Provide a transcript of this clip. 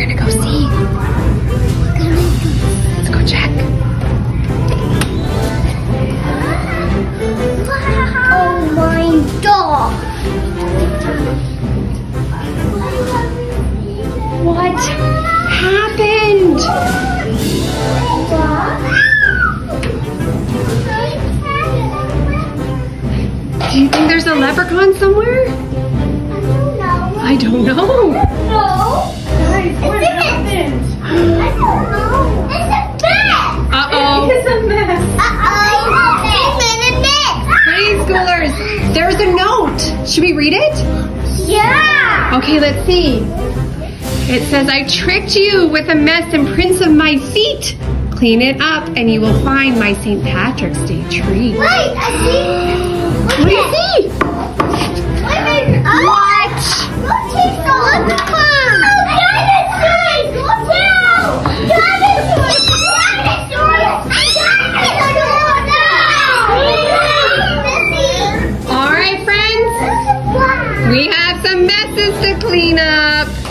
We're gonna go see. Let's go check. Oh my god. What happened? Do you think there's a leprechaun somewhere? I don't know. Guys, read it? Yeah. Okay, let's see. It says, I tricked you with a mess and prints of my feet. Clean it up and you will find my St. Patrick's Day tree. Wait, I see. We have some messes to clean up.